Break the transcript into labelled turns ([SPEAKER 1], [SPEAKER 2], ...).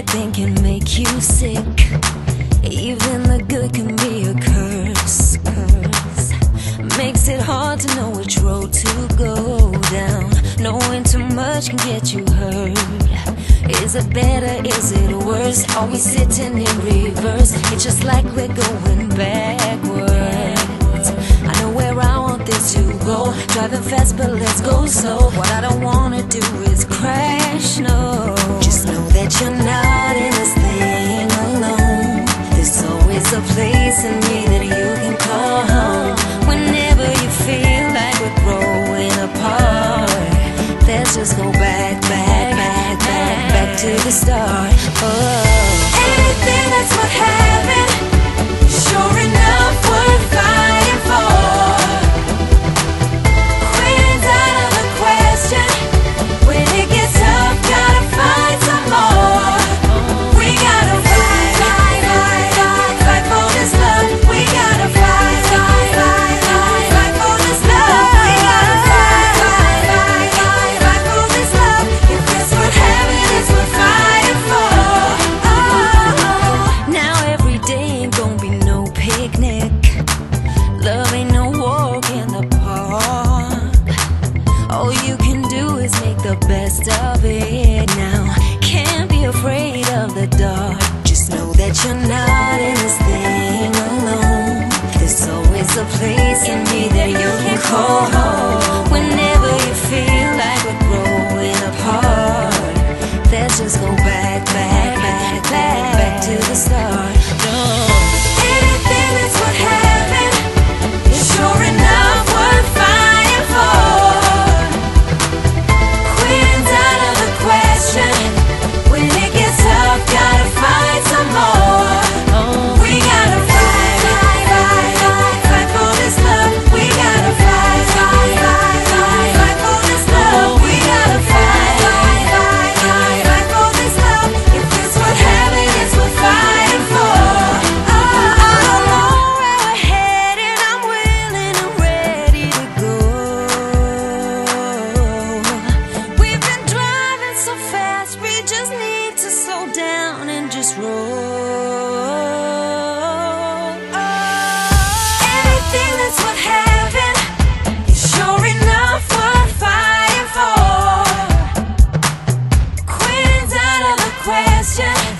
[SPEAKER 1] everything can make you sick. Even the good can be a curse. Curse makes it hard to know which road to go down. Knowing too much can get you hurt. Is it better? Is it worse? Are we sitting in reverse? It's just like we're going backwards. I know where I want this to go. Driving fast, but let's go slow. What I don't wanna do is crash. No, me that you can call home. Whenever you feel like we're growing apart, let's just go back, back, back, back, back to the start. Oh. Best of it now. Can't be afraid of the dark. Just know that you're not in this thing alone. There's always a place in me that you can call home. Whenever you feel like we're growing apart, let's just go back, back, back, back, back to the start. just need to slow down and just roll. Oh, anything that's worth having is sure enough worth fighting for. Quitting's out of the question.